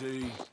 Easy.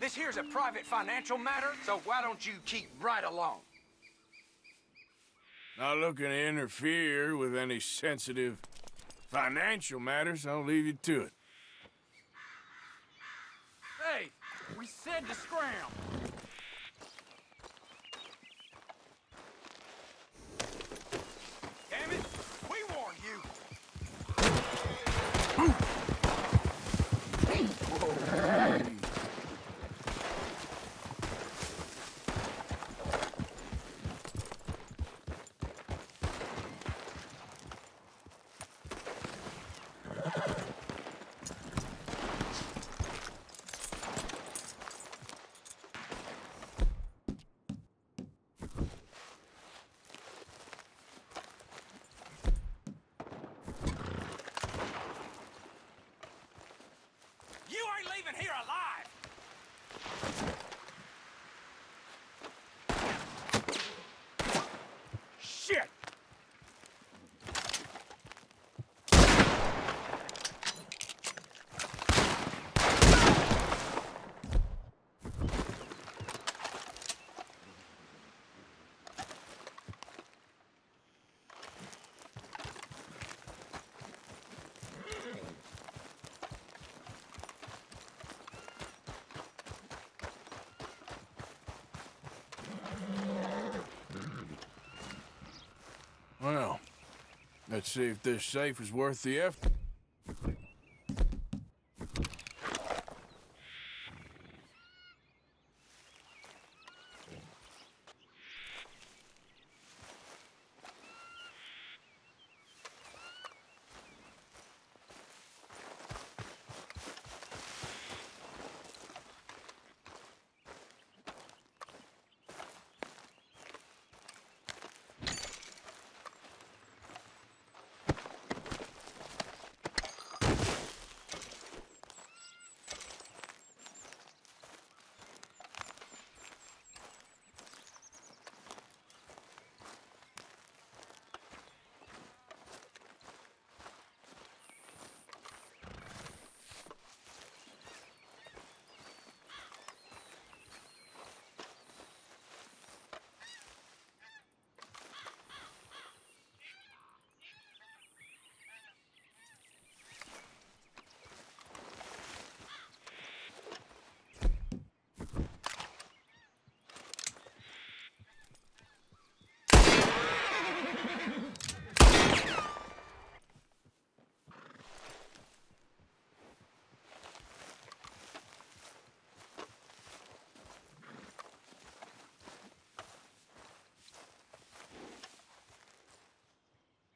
This here's a private financial matter, so why don't you keep right along? Not looking to interfere with any sensitive financial matters. I'll leave you to it. Hey, we said to scram. Let's see if this safe is worth the effort.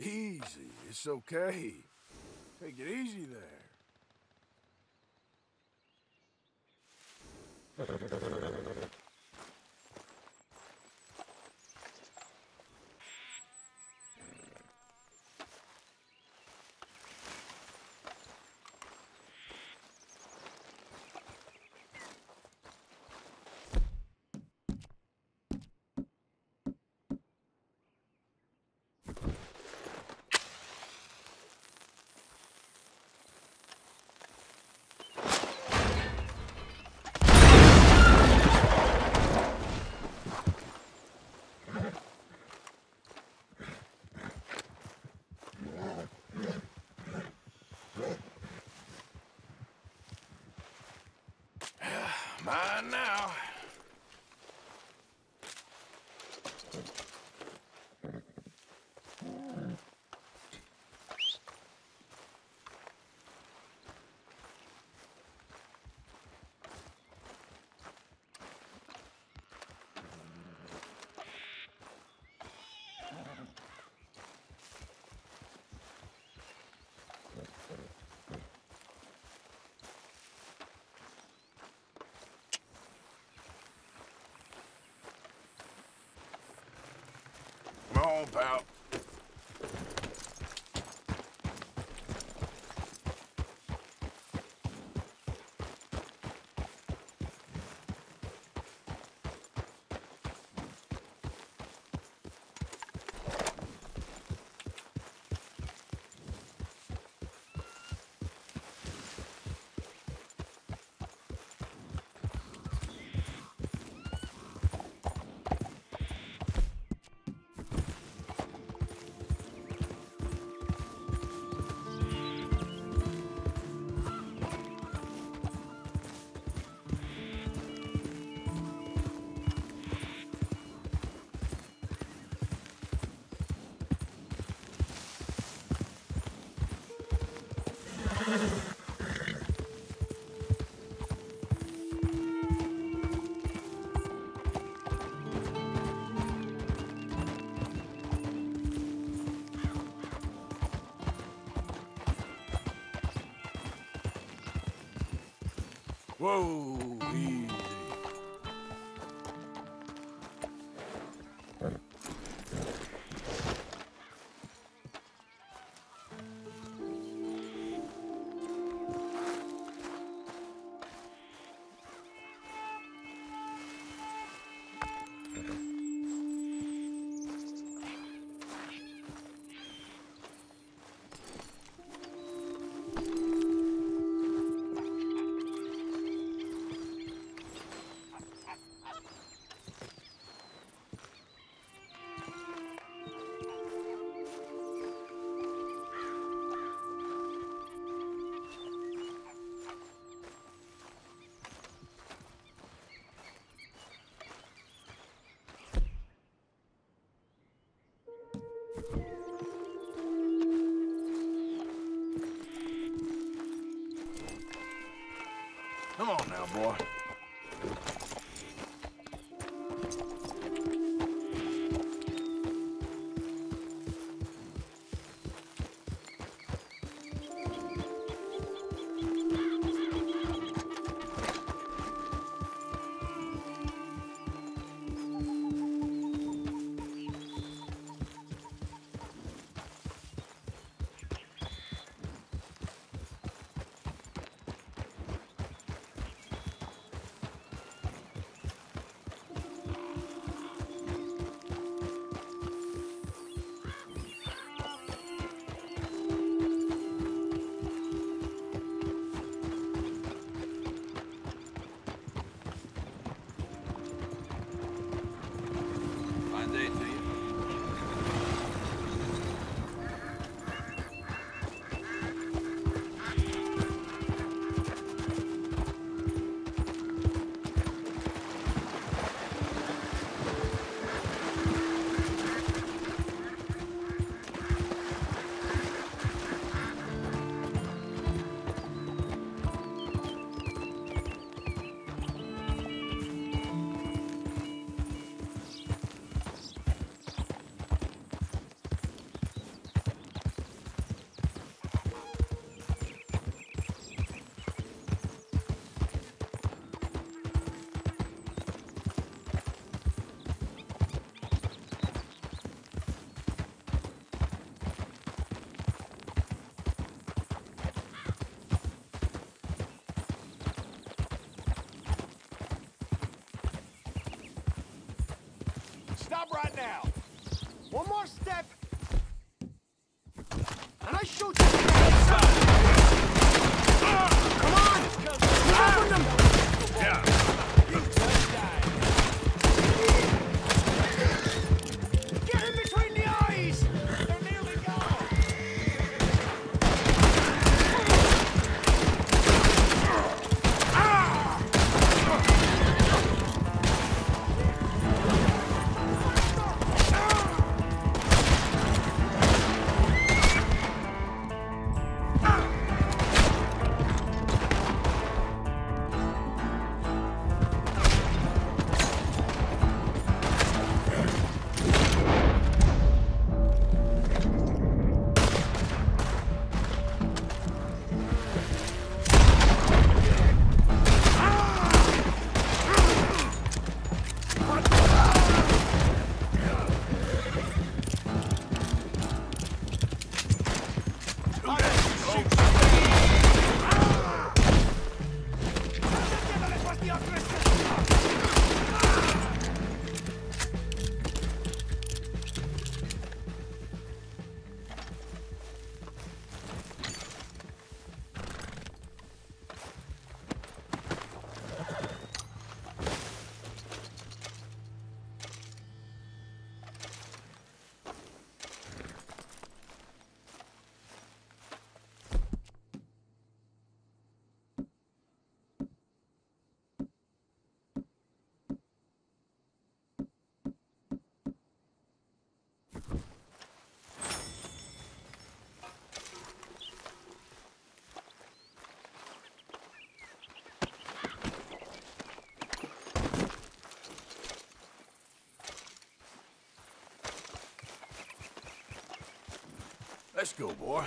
Easy. It's okay. Take it easy there. On, pal. Whoa, now. Let's go, boy.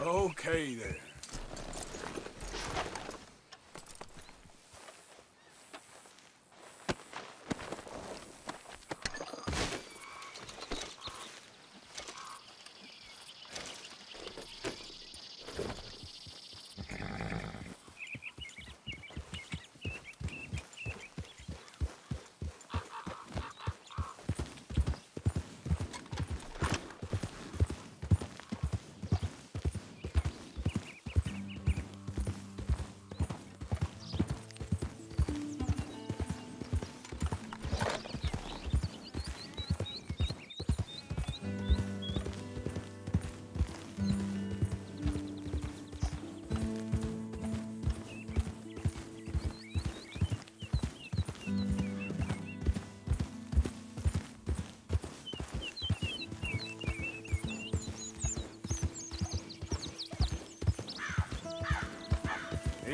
Okay, there.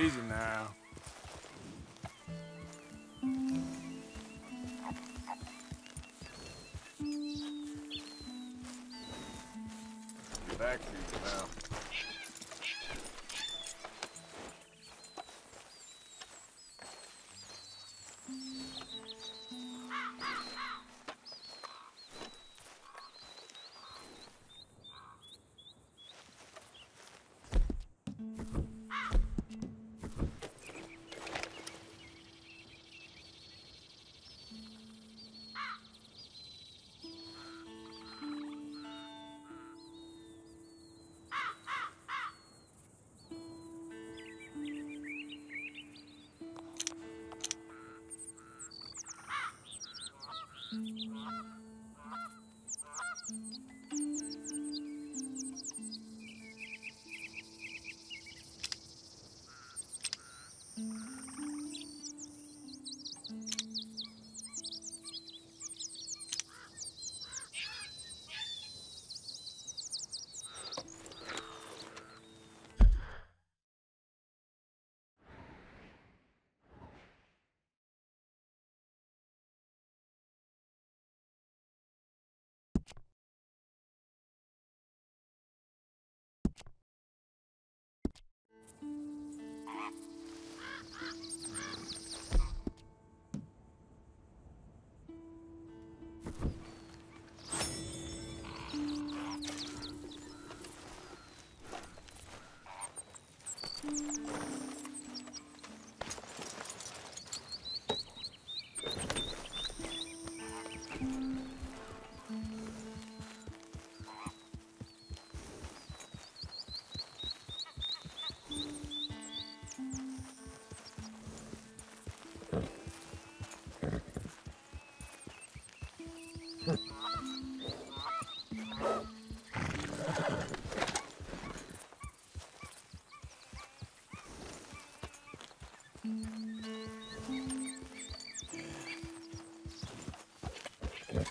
Easy now. Back for you, pal. Help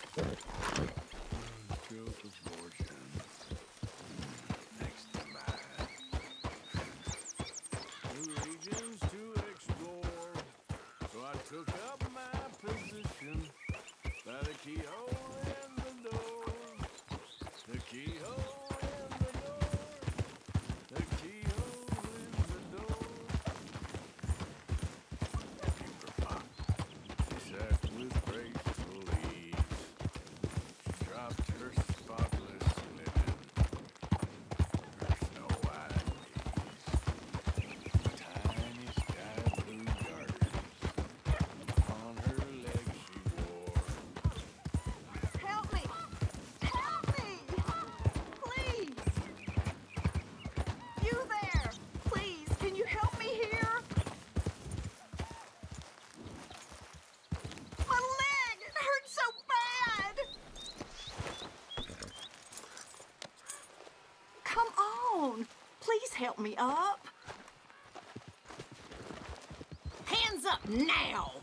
me up. Hands up now!